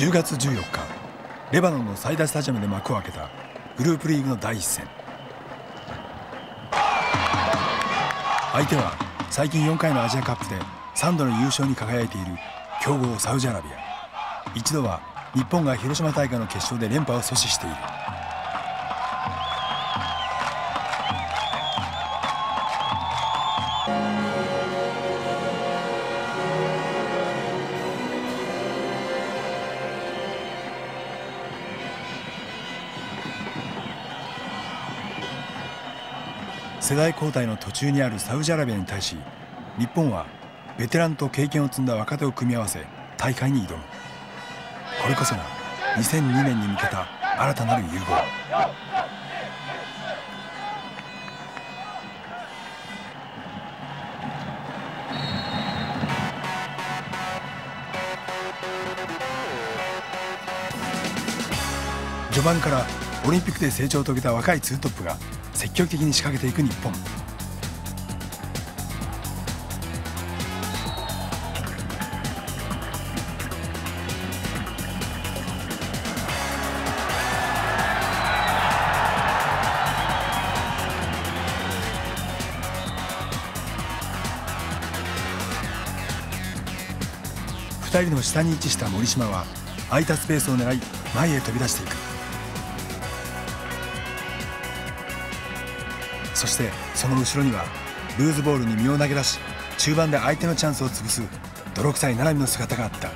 10月14日レバノンの最大スタジアムで幕を開けたグループリーグの第一戦。相手は最近4回のアジアカップで3度の優勝に輝いている強豪サウジアラビア。一度は日本が広島大会の決勝で連覇を阻止している。世代交代の途中にあるサウジアラビアに対し日本はベテランと経験を積んだ若手を組み合わせ大会に挑む。これこそが2002年に向けた新たなる融合。序盤からオリンピックで成長を遂げた若いツートップが積極的に仕掛けていく日本。2人の下に位置した森島は空いたスペースを狙い前へ飛び出していく。してその後ろにはルーズボールに身を投げ出し中盤で相手のチャンスを潰す泥臭い七海の姿があった。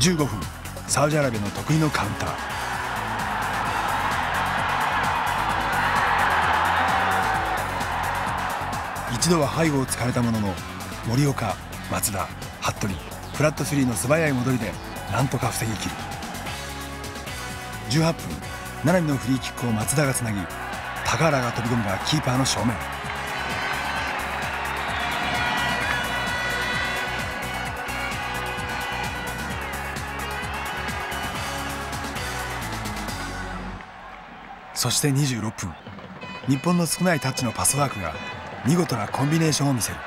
15分サウジアラビアの得意のカウンター。一度は背後を突かれたものの森岡松田服部フラット3の素早い戻りでなんとか防ぎきる。18分七海のフリーキックを松田がつなぎ高原が飛び込むがキーパーの正面。そして26分日本の少ないタッチのパスワークが見事なコンビネーションを見せる。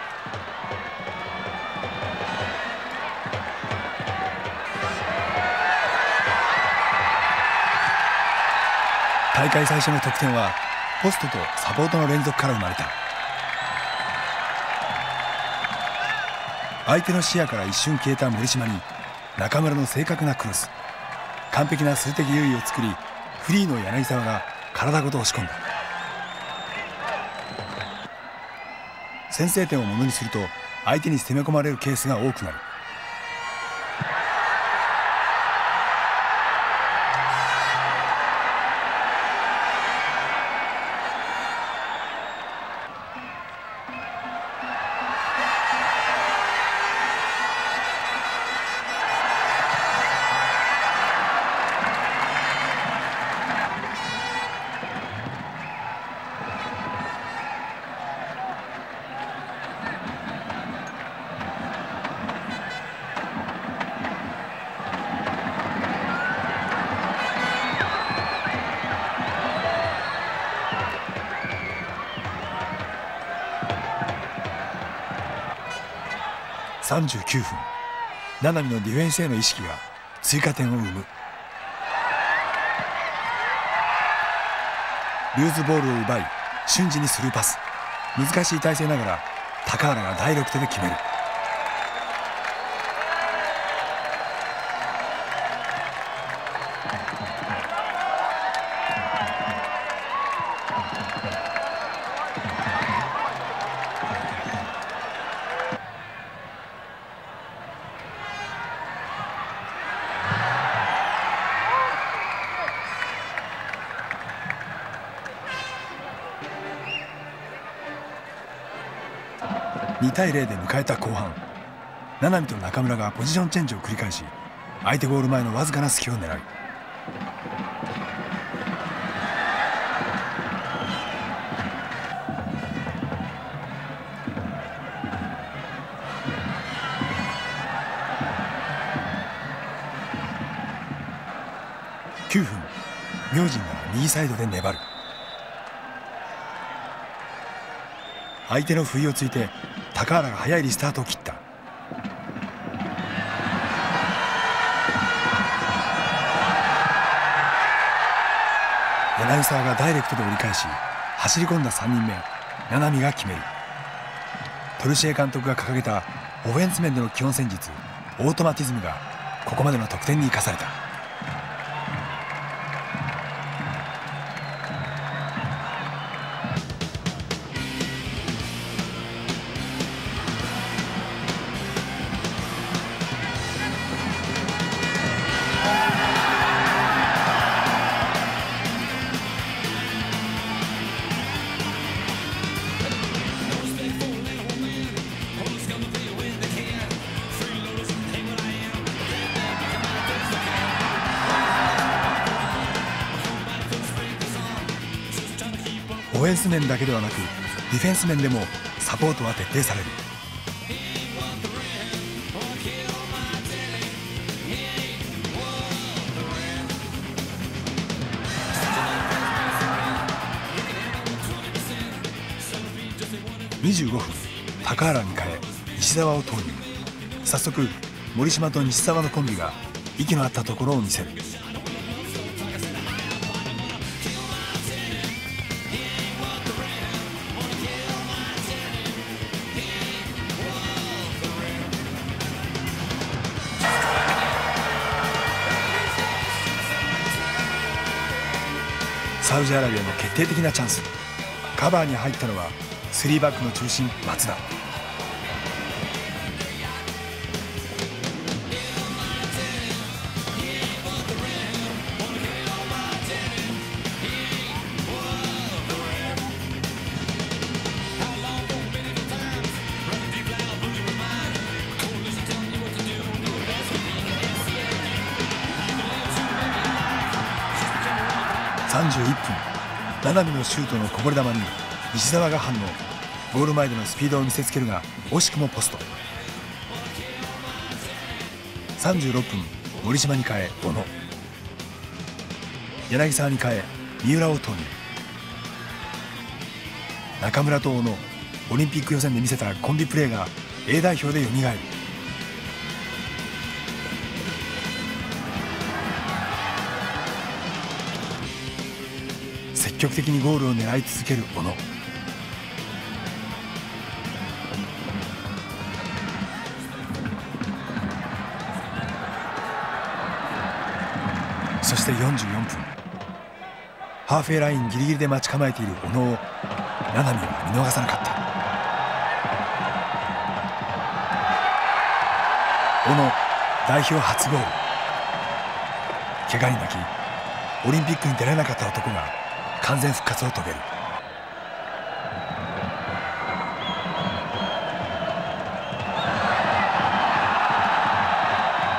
大会最初の得点はポストとサポートの連続から生まれた。相手の視野から一瞬消えた森島に中村の正確なクロス。完璧な数的優位を作りフリーの柳沢が体ごと押し込んだ。先制点をものにすると相手に攻め込まれるケースが多くなる。39分。七海のディフェンスへの意識が追加点を生む。ルーズボールを奪い瞬時にスルーパス。難しい体勢ながら高原が第6手で決める。2対0で迎えた後半。七海と中村がポジションチェンジを繰り返し相手ゴール前のわずかな隙を狙う9分。明神が右サイドで粘る。相手の不意をついて高原が速いリスタートを切った。柳沢がダイレクトで折り返し走り込んだ3人目七海が決める。トルシエ監督が掲げたオフェンス面での基本戦術オートマティズムがここまでの得点に生かされた。オフェンス面だけではなくディフェンス面でもサポートは徹底される。25分高原に変え西澤を投入。早速森島と西澤のコンビが息の合ったところを見せる。サウジアラビアの決定的なチャンス。カバーに入ったのは3バックの中心松田。七海のシュートのこぼれ球に西澤が反応。ゴール前でのスピードを見せつけるが惜しくもポスト。36分森島に変え小野。柳沢に変え三浦を投入。中村と小野。オリンピック予選で見せたコンビプレーが A 代表でよみがえる。極的にゴールを狙い続ける小野。そして44分。ハーフウェイラインギリギリで待ち構えている小野を七海は見逃さなかった。小野代表初ゴール。怪我に泣きオリンピックに出られなかった男が完全復活を遂げる。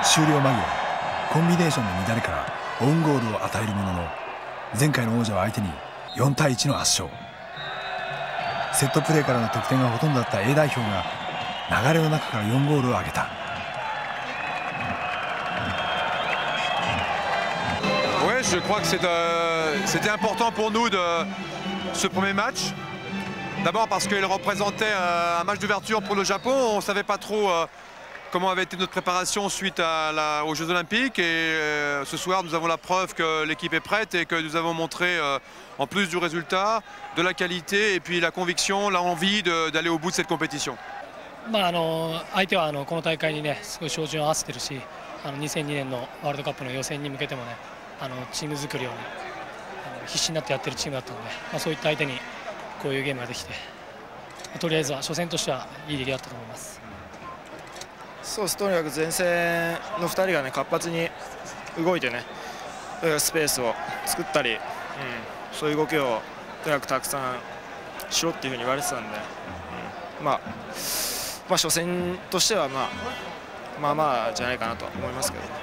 終了間際コンビネーションの乱れからオウンゴールを与えるものの前回の王者を相手に4対1の圧勝。セットプレーからの得点がほとんどだった A 代表が流れの中から4ゴールを挙げた。Ouais, je crois que c'était important pour nous de ce premier match. D'abord parce qu'il représentait un match d'ouverture pour le Japon. On ne savait pas trop comment avait été notre préparation suite à la, aux Jeux Olympiques. Et euh, ce soir, nous avons la preuve que l'équipe est prête et que nous avons montré, euh, en plus du résultat, de la qualité et puis la conviction, l'envie d'aller au bout de cette compétition. まあ、あの相手はあのこの大会にね少し照準を合わせてるしあの2002年のワールドカップの予選に向けてもねあのチーム作りを、ね、あの 必死になってやってるチームだったので、まあ、そういった相手にこういうゲームができてとりあえずは初戦としてはいい出来だったと思います。そうですとにかく前線の2人がね活発に動いてねスペースを作ったり、うん、そういう動きをとにかくたくさんしろっていうふうに言われてたんで、うん、まあ、まあ初戦としては、まあ、まあまあじゃないかなと思いますけど。